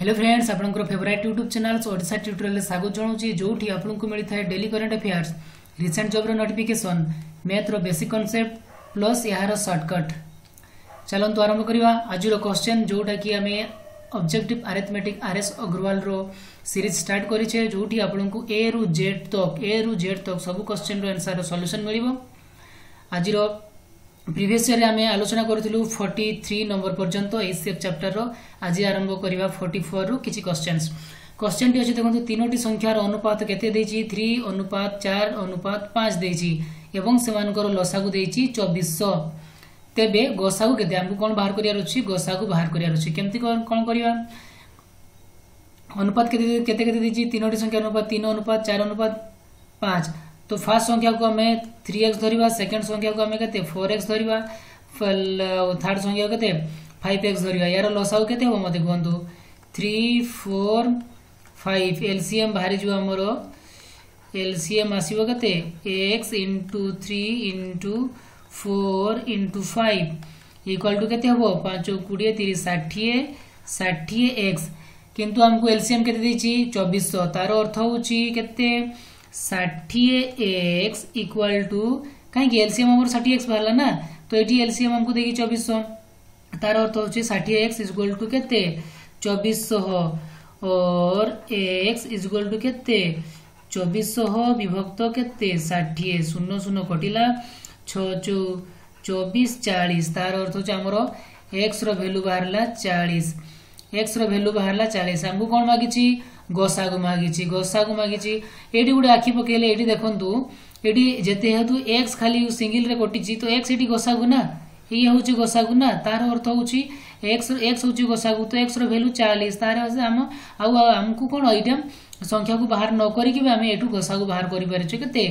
hello friends আপনার favourite YouTube channel Odisha tutorial স্বাগত জনাওছি যেটি আপনার মিলি থাকে ডেলি করেন্ট আফেয়ার্স রিসেন্ট জব্র নোটিফিকেসন ম্যাথ্র বেসিক কনসেপ্ট প্লস এর সর্টকট ଚାଲନ୍ତୁ ଆରମ୍ଭ କରିବା ଆଜିର କ୍ୱେଶ୍ଚନ୍ ଯେଉଁଟାକି ଆମେ ଅବଜେକ୍ଟିଭ୍ ଆରେଥମେଟିକ୍ ଆର୍ ଏସ୍ ଅଗ୍ରୱାଲର ସିରିଜ୍ ଷ୍ଟାର୍ଟ କରିଛେ ଯେଉଁଠି ଆପଣଙ୍କୁ ଏ ରୁ ଜେଡ୍ ତକ୍ ଏ ରୁ ଜେଡ୍ ତକ୍ ସବୁ କ୍ୱେଶ୍ଚନ୍ର ଆନ୍ସର୍ର ସଲ୍ୟୁସନ୍ ମିଳିବ ଆଜିର প্রিভিয়স ইয়ারে আমি আলোচনা করুলু ফর্টি থ্রি নম্বর পর্যন্ত এই সেফ চ্যাপ্টার আজ আরম্ভ করা ফর্টি ফোর কিছু কোশ্চেন্স কোশ্চেনটি অছে দেখুন তিনোটি সংখ্যার অনুপাত কেতে দিয়েছি থ্রি অনুপাত চার অনুপাত পাঁচ দিয়েছি এবং সেমানকর লসাগু দিয়েছি চব্বিশশো তেবে গসাগু কেতে আমি কোণ বাহার করিয়ার অছি গসাগু বাহার করিয়ার অছি কেমতি কোণ করিবা অনুপাত কেতে কেতে কেতে দিয়েছি তিনোটি সংখ্যা অনুপাত তিন অনুপাত চার অনুপাত পাঁচ तो फास्ट संख्या को हमें थ्री एक्स धरवा सेकेंड संख्या को आम फोर एक्स धरवा थार्ड संख्या के फाइव एक्स धरवा यार लसाऊ के मत कहतु थ्री फोर फाइव एलसीएम बाहरी जो आमर LCM us X into three into four into five equal to के हम पाँच कोड़े तीस षाठी षाठी एक्स किंतु आमको एलसीएम के चौबीस तार अर्थ हूँ के एक्स इक्वल टू कहीं एलसीएम षाठी एक्स बाहर ना तो ये एलसीएम आमको देगी चौबीस सौ तार अर्थ तो हो षाठी एक्स इजक्वल टू के चौबीस और एक्स इजक्वल टू के चौबीस विभक्त के षाठी शून्य शून्य कटिला छु चौबीस चालीस तार अर्थ तो हमर एक्स रैल्यू बाहर चालीस एक्स रैल्यू बाहर चालीस आमको कौन मागिची ଗୋସାଗୁ ମାଗିଛି ଗୋସାଗୁ ମାଗିଛି ଏଇଠି ଗୋଟେ ଆଖି ପକାଇଲେ ଏଇଠି ଦେଖନ୍ତୁ ଏଠି ଯେହେତୁ ଏକ୍ସ ଖାଲି ସିଙ୍ଗିଲରେ କଟିଛି ତ ଏକ୍ସ ଏଠି ଗୋସାଗୁ ନା ଇଏ ହେଉଛି ଗୋସାଗୁ ନା ତାର ଅର୍ଥ ହେଉଛି ଏକ୍ସ ଏକ୍ସ ହେଉଛି ଗୋସାଗୁ ତ ଏକ୍ସର ଭ୍ୟାଲ୍ୟୁ ଚାଳିଶ ତାର ଆମ ଆଉ ଆମକୁ କ'ଣ ଏଇଟା ସଂଖ୍ୟାକୁ ବାହାର ନ କରିକି ବି ଆମେ ଏଠୁ ଗୋସାଗୁ ବାହାର କରିପାରିଛୁ କେତେ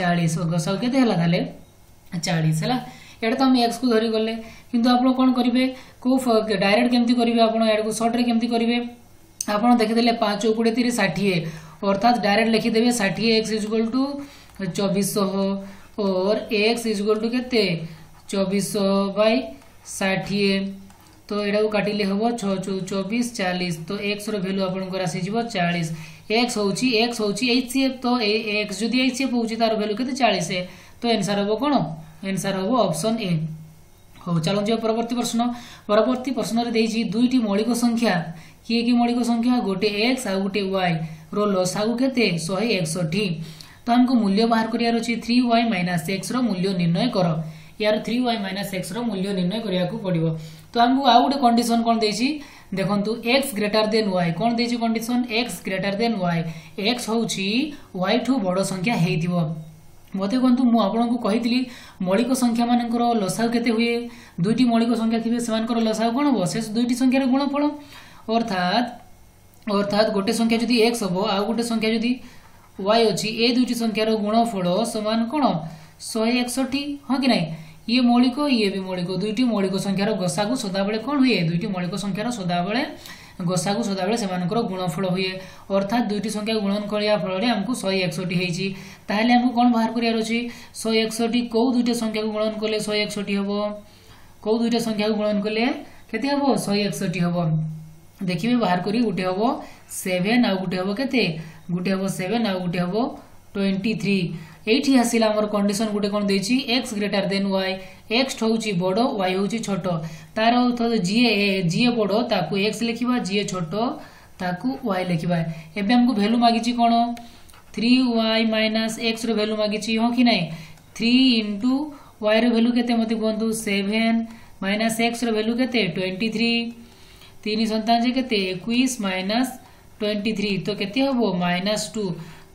ଚାଳିଶ ଗୋସାଗୁ କେତେ ହେଲା ତାହେଲେ ଚାଳିଶ ହେଲା ଏଇଟା ତ ଆମେ ଏକ୍ସକୁ ଧରିଗଲେ କିନ୍ତୁ ଆପଣ କ'ଣ କରିବେ କେଉଁ ଡାଇରେକ୍ଟ କେମିତି କରିବେ ଆପଣ ଏହାକୁ ସର୍ଟରେ କେମିତି କରିବେ আপন দেখিলে 5 উপরে 360 এ অর্থাৎ ডাইরেক্ট লিখি দে 60x = 2400 অর x = কত 2400 / 60 এ তো এডা কাটিলে হব 6 4 24 40 তো x ৰ ভ্যালু আপণ কৰা সি যাব 40 x হউচি x হউচি এইচ সি এফ তো এ x যদি আইছে পহুচি তার ভ্যালু কত 40 এ তো আনসার হব কোন আনসার হব অপশন এ হও চালো যে পৰৱৰ্তী প্ৰশ্ন পৰৱৰ্তী প্ৰশ্ন ৰ দিছি দুইটি মৌলিক সংখ্যা किए कि मौलिक संख्या गोटे एक्स आ गोटे वाई रो लसागु केते शहे एकषठी तो आमको मूल्य बाहर करार अच्छे थ्री वाई माइनास एक्स रूल्य निर्णय कर यार थ्री वाई माइनास एक्स रूल्य निर्णय करा पड़ो तो आमको आउ गोटे कंडीशन कौन दे देखु एक्स ग्रेटर देन वाई कौन दे condition X greater than Y X हूँ वाई ठू बड़ संख्या हो मत कहतु मुझे ଆପଣଙ୍କୁ କହିଥିଲି ମୌଳିକ ସଂଖ୍ୟାମାନଙ୍କର ଲସାଉ କେତେ दुईट मौलिक संख्या थी ଥିବେ ସେମାନଙ୍କର ଲସାଉ କ'ଣ ହେବ ସେ ଦୁଇଟି অর্থাৎ অর্থাৎ গোটে সংখ্যা যদি এক্স হব আউ গোটে সংখ্যা যদি ওয়াই অছি এ দুইটি সংখ্যার গুণফল সমান কোণ শহে একষট্টি হ্যাঁ কি না ইয়ে মৌলিক ইয়ে বি মৌলিক দুইটি মৌলিক সংখ্যার গসাগু সদাবেলে কোণ হুয়ে দুইটি মৌলিক সংখ্যার সদাবেলে গসাগু সদাবেলে সেমানকর গুণফল হুয়ে অর্থাৎ দুইটি সংখ্যা গুণন করা ফলরে আমি শহে একষট্টি হয়েছি তাহলে আমি কোণ বাহার করার অছি শহে একষট্টি কেউ দুইটা সংখ্যাকে গুণন কলে শহে একষট্টি হব কেউ দুইটা সংখ্যাকে গুণন কলে কেতে হব শহে একষট্টি হব ଦେଖିବେ ବାହାର କରି ଗୋଟେ ହେବ ସେଭେନ୍ ଆଉ ଗୋଟେ ହେବ କେତେ ଗୋଟେ ହେବ ସେଭେନ୍ ଆଉ ଗୋଟେ ହେବ ଟ୍ୱେଣ୍ଟି ଥ୍ରୀ ଏଇଠି ଆସିଲା ଆମର କଣ୍ଡିସନ୍ ଗୋଟେ କ'ଣ ଦେଇଛି X greater than Y X ହେଉଛି ବଡ଼ ୱାଇ ହେଉଛି ଛୋଟ ତାର ଯିଏ ଯିଏ ବଡ଼ ତାକୁ ଏକ୍ସ ଲେଖିବା ଯିଏ ଛୋଟ ତାକୁ ୱାଇ ଲେଖିବା ଏବେ ଆମକୁ ଭ୍ୟାଲୁ ମାଗିଛି କ'ଣ three Y minus X value মাগিছি হ্যাঁ কি না থ্রি ইন্টু ওয়াই ভ্যালু কেতে মতো কুহতু সেভেন মাইনাস এক্স ভ্যালু কেতে টোয়েন্টি থ্রি তিন সন্তান যে কেতে একুশ মাইনাস টোয়েন্টি থ্রি তো কেতে হব মাইনাস টু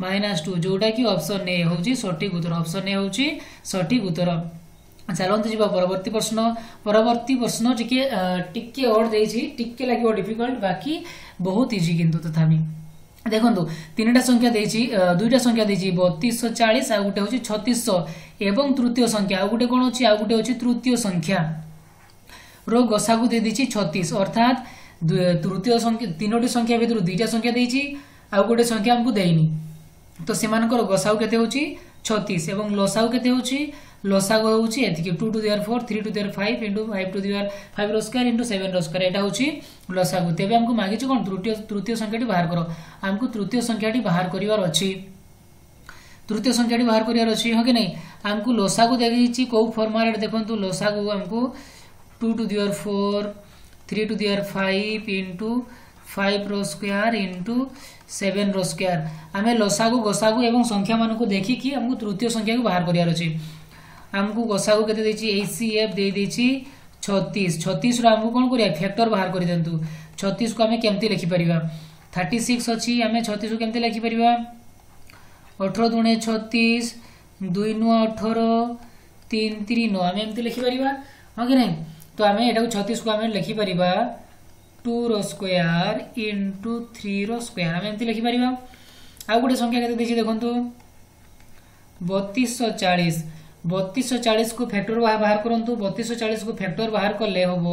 মাইনাস টু ଯେଉଁଟା କି ଅପସନ୍ ଏ ହେଉଛି ସଠିକ୍ ଉତ୍ତର ଅପସନ୍ ଏ ହେଉଛି ସଠିକ୍ ଉତ୍ତର ଚାଲନ୍ତୁ ଯିବା ପରବର୍ତ୍ତୀ ପ୍ରଶ୍ନ ପରବର୍ତ୍ତୀ ପ୍ରଶ୍ନ ଟିକେ ଟିକେ ଅର୍ଡ ଦେଇଛି ଟିକେ ଲାଗିବ ଡିଫିକଲ୍ଟ ବାକି ବହୁତ ଇଜି କିନ୍ତୁ ତଥାପି ଦେଖନ୍ତୁ ତିନିଟା ସଂଖ୍ୟା ଦେଇଛି ଦୁଇଟା ସଂଖ୍ୟା ଦେଇଛି ବତିଶଶହ ଚାଳିଶ ଆଉ ଗୋଟେ ହେଉଛି ଛତିଶଶହ ଏବଂ ତୃତୀୟ ସଂଖ୍ୟା ଆଉ ଗୋଟେ କ'ଣ ଅଛି ଆଉ ଗୋଟେ ହେଉଛି ତୃତୀୟ ସଂଖ୍ୟା रो गसा को दे देछि 36 अर्थात तृतीय संख्या तीनो संख्या भितर दुईटा संख्या देछि आ गोटे संख्या हमकु देइनी तो सेमानकर गसागु केते होछि 36 एवं लसागु केते होछि लसागु होछि एथिके 2 to the power 4 3 to the five into five to the five 5 रो स्क्वायर इनटू 7 रो स्क्वायर एटा होछि लसागु तेबे हमकु मागिछु कोन तृतीय तृतीय संख्या बाहर करो हमकु तृतीय संख्या बाहर करिवार अछि तृतीय संख्या बाहर करिवार अछि हो कि नहीं हमकु लसागु देगिछि को फॉर्मूला देखंतु लसागु हमकु two to the four three to the five into five row square into seven रो स्क्वयर आम लसा को गसा और संख्या को देखिक आमको तृतीय संख्या को बाहर करार अच्छे आमको गसागु के ए सी एफ दे छतीस छतीस रुक कौन कर फैक्टर बाहर कर दिंतु छतीस को आम कमी लिखिपर थर्टी सिक्स अच्छी आम छतीस को कमी लिखिपर अठर दुणे छतीस दुई नुआ अठर तीन तीन नौ आम एम लिखिपर हाँ कि नहीं तो आम एटा छतीस को आम लिखिपर टू रोयार इन टू थ्री रोयार आम एम लिखिपर आउ गोटे संख्या के देखिए देखो बतीस चालीस बतीस चालीस को फैक्टर बाहर करूँ बतीस चालीस को फैक्टर बाहर कले हम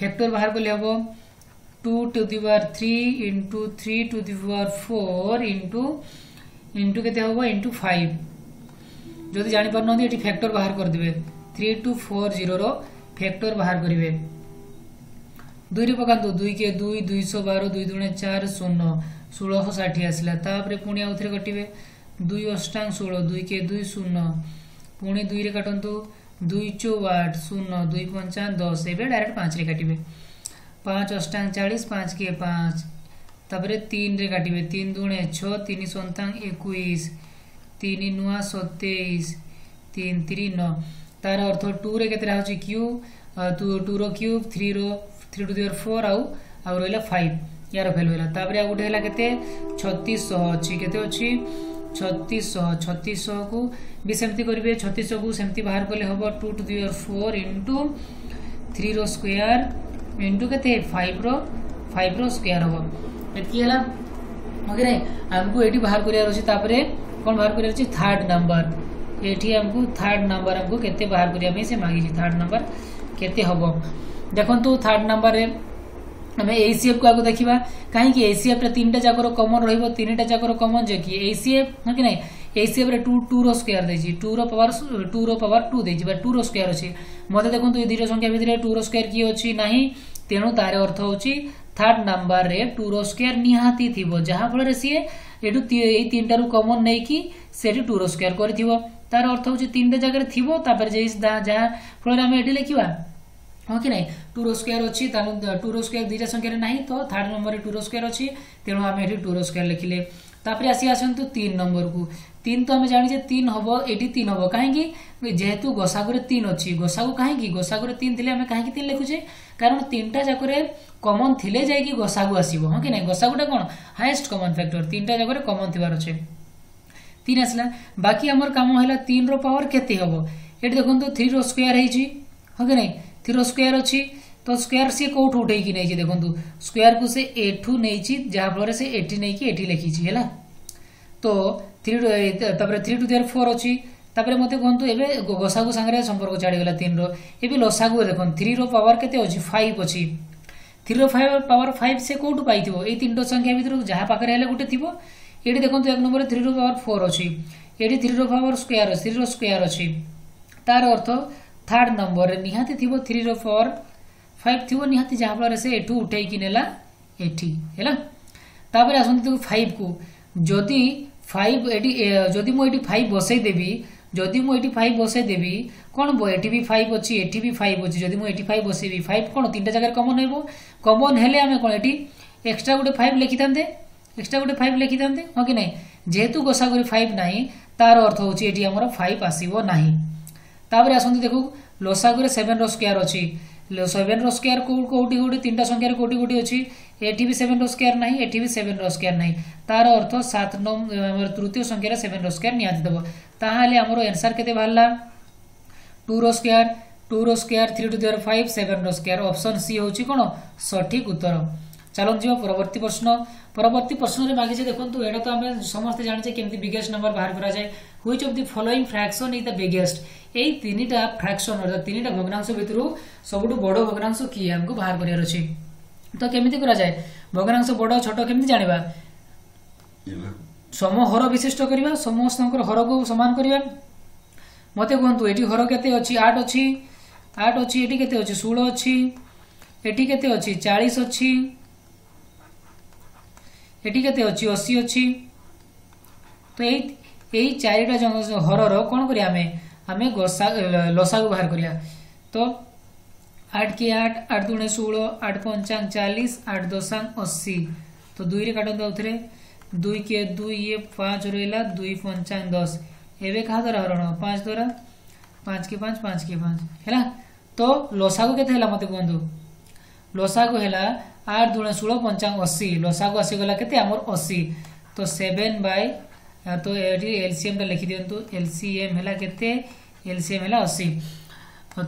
फैक्टर बाहर कले हम two to the power three into three to the power four into into के इंटु फाइव जदि जापार ना ये फैक्टर बाहर करदे থ্রি টু ফোর জিরোর ফ্যাক্টর বাহার করবে দুইরে পকাতু দুই কে দুই দুইশ বার দুই দুণে চার শূন্য ষোলশ ষাঠিয়ে আসলা তাপরে পুঁ আউথরে কটিবে দুই অষ্টাং ষোল দুই কে দুই শূন্য পুঁ দুইরে কাটতু দুই চৌআট শূন্য দুই পঞ্চান দশ এবার ডাইরেক্ট পাঁচরে কাটবে পাঁচ অষ্টাং চাশ পাঁচ কে পাঁচ তাপরে তিনরে কাটবে তিন দুণে ছ তিন সন্তাং একুশ তিন নূয়া সতেইশ তিন তিন ন તારા ઓરતો 2 રે કેતરા હોચી ક્યુ તો 2 રો ક્યુબ 3 રો 3 ટુ ધ પાવર 4 આઉ આ રોઈલા 5 યાર વેલ્યુ હેલા તાપરે આ ગઉટે હેલા કેતે 3600 હોચી કેતે હોચી 3600 3600 કો વિસંતી કરીબે 3600 કો સંતી બહાર કોલે હોબો 2 ટુ ધ પાવર 4 * 3 રો સ્ક્વેર * કેતે 5 રો 5 રો સ્ક્વેર હોબો કેતી હેલા મગરે આ ગઉ 80 બહાર કરીયા હોચી તાપરે કોણ બહાર કરીયા હોચી થર્ડ નંબર ଏଠି ଆମକୁ ଥାର୍ଡ଼ ନମ୍ବର ଆମକୁ କେତେ ବାହାର କରିବା ପାଇଁ ସେ ମାଗିଛି ଥାର୍ଡ଼ ନମ୍ବର କେତେ ହେବ ଦେଖନ୍ତୁ ଥାର୍ଡ଼ ନମ୍ବରରେ ଆମେ ଏଇ ସିଏଫ୍କୁ ଆଗକୁ ଦେଖିବା କାହିଁକି ଏଇ ସିଏଫ୍ରେ ତିନିଟା ଯାକର କମନ୍ ରହିବ ତିନିଟା ଯାକର କମନ୍ ଯେ କି ଏଇ ସିଏଫ୍ ହଁ କି ନାହିଁ এই সেভরে টু টুর স্কোয়ার দিয়েছি টুর পাওয়ার টুর পাওয়ার টু দিয়েছি বা টুর স্কোয়ার অছি মতো দেখুন এই দুইটা সংখ্যা ভিতরে টুর স্কোয়ার কি অছি না তেণু তার অর্থ হচ্ছে থার্ড নাম্বারে টুর স্কোয়ার নিহাতি থিব যাহাফଳରେ সিয়ে এটু এই তিনটার কমন নেইকি সেটি টুর স্কোয়ার করিথিব ତାର ଅର୍ଥ ହେଉଛି ତିନିଟା ଜାଗାରେ ଥିବ ତାପରେ ଯାଇ ଯାହା ଫଳରେ ଆମେ ଏଠି ଲେଖିବା ହଁ କି ନାହିଁ ଟୁର ସ୍କୋୟାର ଅଛି ତାହେଲେ ଟୁର ସ୍କୋୟାର ଦୁଇଟା ସଂଖ୍ୟାରେ ନାହିଁ ତ ଥାର୍ଡ଼ ନମ୍ବରରେ ଟୁର ସ୍କୋୟାର ଅଛି ତେଣୁ ଆମେ ଏଠି ଟୁର ସ୍କୋୟାର ଲେଖିଲେ ତାପରେ ଆସି ଆସନ୍ତୁ ତିନି ନମ୍ବରକୁ ତିନି ତ ଆମେ ଜାଣିଛେ ତିନି ହେବ ଏଠି ତିନି ହେବ କାହିଁକି ଯେହେତୁ ଗୋସାଗୁରେ ତିନି ଅଛି ଗୋସାଗୁ କାହିଁକି ଗୋସାଗୁରେ ତିନି ଥିଲେ ଆମେ କାହିଁକି ତିନି ଲେଖୁଛେ କାରଣ ତିନିଟା ଯାକରେ କମନ୍ ଥିଲେ ଯାଇକି ଗୋସାଗୁ ଆସିବ ହଁ କି ନାହିଁ ଗୋସାଗୁଟା କ'ଣ ହାଏଷ୍ଟ କମନ୍ ଫ୍ୟାକ୍ଟର ତିନିଟା ଯାକରେ କମନ୍ ଥିବାର ଅଛି তিন আসলা বাকি আমার কাম হল তিন পাওয়ার কেতে হব এটি দেখুন থ্রি স্কোয়ার হয়েছি হ্যাঁ না থ্রি স্কোয়ার অছি তো স্কোয়ার সি কোঠ উঠেকি নেই দেখুন স্কোয়ার কু সে এঠু নেই যাফল সে এটি নেই এটি লিখিছি হল তো থ্রি তাপরে থ্রি টু দিয়ার ফোর অছি তাপরে মতো কুহতু এবে গসাগু সাংরে সম্পর্ক ছাড়িগলা তিন এবে লসাগু দেখুন থ্রি পাওয়ার কেতে অছি ফাইভ অছি থ্রি পাওয়ার ফাইভ সে কোটু পাই এই তিনটো সংখ্যা ভিতর যা পাখে হলে গোটে থাকবে এটি দেখুন এক নম্বরে থ্রির পাওয়ার ফোর অছি এটি থ্রির পাওয়ার স্কোয়ার থ্রির স্কোয়ার অছি তার অর্থ থার্ড নম্বরে নিহাতি থিব থ্রির পাওয়ার ফাইভ থিব নিহাতি যাহাফଳରେ সে এঠু উঠাইকি নেলা এটি ହେଲା ତାପରେ ଆସନ୍ତୁ ତାକୁ ଫାଇଭ୍କୁ ଯଦି ଫାଇଭ୍ ଏଠି ଯଦି ମୁଁ ଏଠି ଫାଇଭ୍ ବସେଇଦେବି ଯଦି ମୁଁ ଏଠି ଫାଇଭ୍ ବସେଇଦେବି କ'ଣ ଏଠି ବି ଫାଇଭ୍ ଅଛି ଏଠି ବି ଫାଇଭ୍ ଅଛି ଯଦି ମୁଁ ଏଠି ଫାଇଭ୍ ବସେଇବି ଫାଇଭ୍ କ'ଣ ତିନିଟା ଜାଗାରେ କମନ୍ ହେବ କମନ୍ ହେଲେ ଆମେ କ'ଣ ଏଠି ଏକ୍ସଟ୍ରା ଗୋଟେ ଫାଇଭ୍ ଲେଖିଥାନ୍ତେ এক্সট্রা গোটে ফাইভ লেখিথান্তে ହଁ କି ନାହିଁ ଯେହେତୁ ଗୋସାଗୁରେ ଫାଇଭ୍ ନାହିଁ ତାର ଅର୍ଥ ହେଉଛି ଏଠି ଆମର ଫାଇଭ୍ ଆସିବ ନାହିଁ ତାପରେ ଆସନ୍ତୁ ଦେଖୁ ଲୋସାଗୁରେ ସେଭେନ୍ର ସ୍କୋୟାର୍ ଅଛି সেভেনর স্কোয়ার কোটি কোটি তিনটা সংখ্যার কোটি কোটি অছি এটি বি সেভেনর স্কোয়ার না এটি বি সেভেনর স্কোয়ার না তার অর্থ সাত নম্বর তৃতীয় সংখ্যার সেভেনর স্কোয়ার নিহতি দেব তাহলে আমার এনসার কেতে বাহারা টুর স্কোয়ার টুর স্কোয়ার থ্রি টু দিওয়ার ফাইভ সেভেনর স্কোয়ার অপসন সি হচ্ছে কোণ সঠিক উত্তর ଚାଲନ୍ତୁ ଯିବା ପରବର୍ତ୍ତୀ ପ୍ରଶ୍ନ ପରବର୍ତ୍ତୀ ପ୍ରଶ୍ନରେ ମାଗିଛି ଦେଖନ୍ତୁ ଏଇଟା ତ ଆମେ ସମସ୍ତେ ଜାଣିଛେ କେମିତି ବିଗେଷ୍ଟ ନମ୍ବର ବାହାର କରାଯାଏ which of the following fraction is the biggest ଏଇ ତିନିଟା ଫ୍ରାକ୍ସନ୍ ଅର୍ଥାৎ ତିନିଟା ଭଗ୍ନାଂଶ ଭିତରୁ ସବୁଠୁ ବଡ଼ ଭଗ୍ନାଂଶ କିଏ ଆମକୁ ବାହାର କରିବାର ଅଛି ତ କେମିତି କରାଯାଏ ଭଗ୍ନାଂଶ ବଡ଼ ଛୋଟ କେମିତି ଜାଣିବା ସମହର ବିଶିଷ୍ଟ କରିବା ସମସ୍ତଙ୍କର ହରକୁ ସମାନ କରିବା ମୋତେ କୁହନ୍ତୁ ଏଠି ହର କେତେ ଅଛି ଆଠ ଅଛି ଆଠ ଅଛି ଏଠି କେତେ ଅଛି ଷୋହଳ ଅଛି ଏଠି କେତେ ଅଛି ଚାଳିଶ ଅଛି एटी के अशी अच्छी तो यही चार हर रण आम लसा को बाहर करा तो आठ कि आठ आठ दुणे षोल आठ पंचांग चालीस आठ दशांग अशी तो दुई रे काटते दुई किए दुई ये पांच रहा दुई पंचांग दस एवं क्या द्वारा हरण पांच द्वारा पांच के पांच पांच के पांच है तो लसा को मत कहतु लसा को है আট দুণে ষোল পঞ্চাঙ্গ অশী লসাগু আসিগলা কেতে আমার অশী তো সেভেন বাই তো এটি এলসিএমটা লিখি দিও এলসিএম হল কেতে এলসিএম হল অশী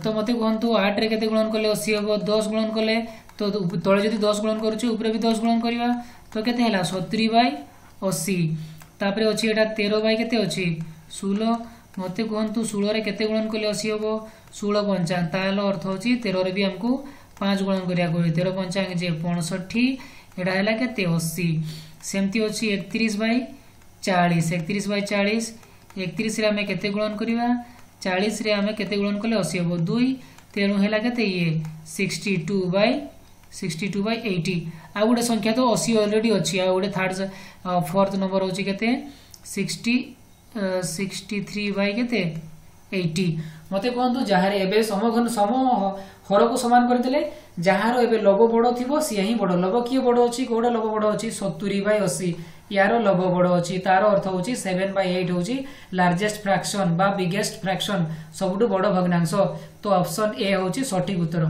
তো মতো কুহতু আটরে কেতে গুণন কলে অশী হব দশ গুণন কলে তো তলে যদি দশ গুণন করুছি উপরে বি দশ গুণন করা তো কেতে হল সতুরি বাই অশী তাপরে অছি এটা তের বাই কেতে অছি ষোল মতো কুহতু ষোলরে কেতে গুণন কলে অশী হব ষোল পঞ্চান তাহলে অর্থ হচ্ছে তেরের বি আমি ପାଞ୍ଚ ଗୁଣ କରିବାକୁ ହୁଏ ତେର ପଞ୍ଚାଙ୍ଗେ ପଞ୍ଚଷଠି ଏଇଟା ହେଲା କେତେ ଅଶୀ ସେମିତି ଅଛି ଏକତିରିଶ ବାଇ ଚାଳିଶ ଏକତିରିଶ ବାଇ ଚାଳିଶ ଏକତିରିଶରେ ଆମେ କେତେ ଗୁଣନ କରିବା ଚାଳିଶରେ ଆମେ କେତେ ଗୁଣନ କଲେ ଅଶୀ ହେବ ଦୁଇ ତେଣୁ ହେଲା କେତେ ଇଏ sixty two by sixty two by eighty ଆଉ ଗୋଟେ ସଂଖ୍ୟା ତ ଅଶୀ ଅଲରେଡ଼ି ଅଛି ଆଉ ଗୋଟେ ଥାର୍ଡ଼ ଫୋର୍ଥ ନମ୍ବର ହେଉଛି କେତେ ସିକ୍ସଟି ସିକ୍ସଟି ଥ୍ରୀ ବାଇ କେତେ ଏଇଟି ମୋତେ କୁହନ୍ତୁ ଯାହାର ଏବେ ସମଘନ ସମ ହରକୁ ସମାନ କରିଥିଲେ ଯାହାର ଏବେ ଲବ ବଡ ଥିବ ସିଏ ହିଁ ବଡ ଲବ କିଏ ବଡ ଅଛି କୋଉଟା ଲବ ବଡ ଅଛି ସତୁରି ବାଇ ଅଶୀ ୟାର ଲବ ବଡ ଅଛି ତାର ଅର୍ଥ ହେଉଛି ସେଭେନ ବାଇ ଏଇଟ ହେଉଛି ଲାର୍ଜେଷ୍ଟ ଫ୍ରାକ୍ସନ ବା ବିଗେଷ୍ଟ ଫ୍ରାକ୍ସନ ସବୁଠୁ ବଡ ଭଗ୍ନାଂଶ ତ ଅପସନ ଏ ହେଉଛି ସଠିକ ଉତ୍ତର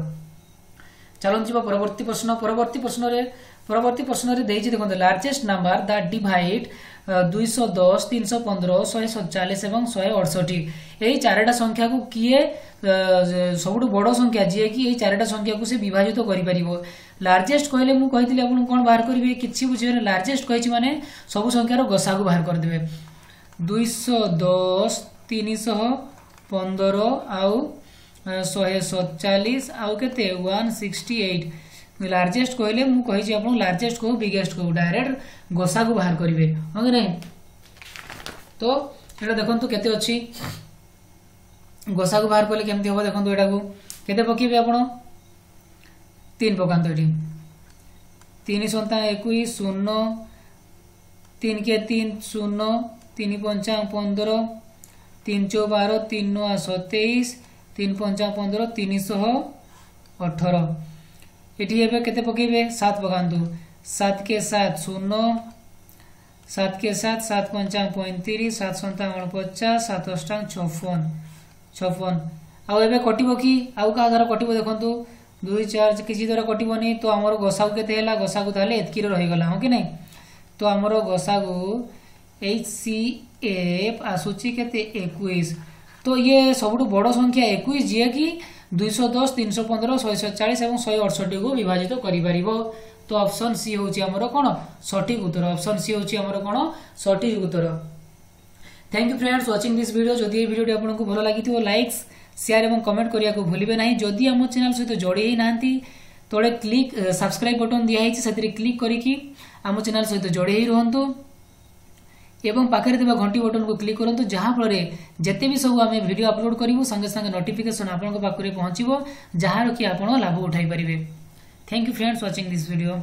ଚାଲନ୍ତୁ ଯିବା ପରବର୍ତ୍ତୀ ପ୍ରଶ୍ନ ପରବର୍ତ୍ତୀ ପ୍ରଶ୍ନରେ ପରବର୍ତ୍ତୀ ପ୍ରଶ୍ନରେ ଦେଇଛି ଦେଖନ୍ତୁ ଲାର୍ଜେଷ୍ଟ ନମ୍ବର ଦାଟ ଡିଭାଇଡ ଦୁଇଶହ ଦଶ ତିନିଶହ ପନ୍ଦର ଶହେ ସତଚାଳିଶ ଏବଂ ଶହେ ଅଡ଼ଷଠି ଏହି ଚାରିଟା ସଂଖ୍ୟାକୁ କିଏ ସବୁଠୁ ବଡ଼ ସଂଖ୍ୟା ଯିଏକି ଏହି ଚାରିଟା ସଂଖ୍ୟାକୁ ସେ ବିଭାଜିତ କରିପାରିବ ଲାର୍ଜେଷ୍ଟ କହିଲେ ମୁଁ କହିଥିଲି ଆପଣ କ'ଣ ବାହାର କରିବେ କିଛି ବୁଝିବେନି ଲାର୍ଜେଷ୍ଟ କହିଛି ମାନେ ସବୁ ସଂଖ୍ୟାର ଗସାକୁ ବାହାର କରିଦେବେ ଦୁଇଶହ ଦଶ ତିନିଶହ ପନ୍ଦର ଆଉ ଶହେ ସତଚାଳିଶ ଆଉ କେତେ ୱାନ୍ ସିକ୍ସଟି ଏଇଟ୍ ଲାର୍ଜେଷ୍ଟ କହିଲେ ମୁଁ କହିଛି ଆପଣଙ୍କୁ ଲାର୍ଜେଷ୍ଟ କହୁ ବିଗେଷ୍ଟ କହୁ ଡାଇରେକ୍ଟ ଗୋସାକୁ ବାହାର କରିବେ ହଁ କି ନାହିଁ ତ ଏଇଟା ଦେଖନ୍ତୁ କେତେ ଅଛି ଗୋସାକୁ ବାହାର କଲେ କେମିତି ହେବ ଦେଖନ୍ତୁ ଏଇଟାକୁ କେତେ ପକାଇବେ ଆପଣ ତିନି ପକାନ୍ତୁ ଏଠି ତିନି ସନ୍ତା ଏକୋଇଶ ଶୂନ তিন কে তিন শূন্য তিন পঞ্চা পনেরো তিন চো বারো তিন নয় সতেইশ তিন পঞ্চা পনেরো তিনশহ অঠর ଏଠି ଏବେ କେତେ ପକାଇବେ ସାତ ପକାନ୍ତୁ ସାତ କେ ସାତ ଶୂନ ସାତ କେ ସାତ ସାତ ପଞ୍ଚା ପଇଁତିରିଶ ସାତ ସନ୍ତା ଅଣପଚାଶ ସାତ ଅଷ୍ଟାଙ୍ଗ ଛପନ ଛପନ ଆଉ ଏବେ କଟିବ କି ଆଉ କାହା ଦ୍ୱାରା କଟିବ ଦେଖନ୍ତୁ ଦୁଇ ଚାରି କିଛି ଦ୍ୱାରା କଟିବନି ତ ଆମର ଗୋସାଗୁ କେତେ ହେଲା ଗୋସାଗୁ ତାହେଲେ ଏତିକିରେ ରହିଗଲା ହଁ କି ନାହିଁ ତ ଆମର ଗୋସାଗୁ ଏଚ୍ ସି ଏଫ୍ ଆସୁଛି କେତେ ଏକୋଇଶ ତ ଇଏ ସବୁଠୁ ବଡ଼ ସଂଖ୍ୟା ଏକୋଇଶ ଯିଏକି ଦୁଇଶହ दस तीन शह पंद्रह शहे ଏବଂ ଶହେ ଅଠଷଠିକୁ ବିଭାଜିତ କରିପାରିବ ତ ଅପସନ୍ ସି ହେଉଛି ଆମର କ'ଣ ସଠିକ୍ ଉତ୍ତର ଅପସନ୍ कौन सठिक उत्तर thank you friends watching this video जदि ये वीडियो आपको भल लगी लाइक्स सेयार और कमेंट करने को भूलें ना जदि आम चैनल सहित तो जोड़ी ना तले क्लिक सब्सक्राइब बटन दिखाई से क्लिक करके आम चैनल सहित तो जोड़ी ही रुहतु ଏବଂ ପାଖରେ ଥିବା ଘଣ୍ଟି ବଟନକୁ କ୍ଲିକ୍ କରନ୍ତୁ ଯାହାଫଳରେ ଯେତେ ବି ସବୁ ଆମେ ଭିଡ଼ିଓ ଅପଲୋଡ଼ କରିବୁ ସାଙ୍ଗେ ସାଙ୍ଗେ ନୋଟିଫିକେସନ୍ ଆପଣଙ୍କ ପାଖରେ ପହଞ୍ଚିବ ଯାହାର କି ଆପଣ ଲାଭ ଉଠାଇପାରିବେ thank you friends watching this video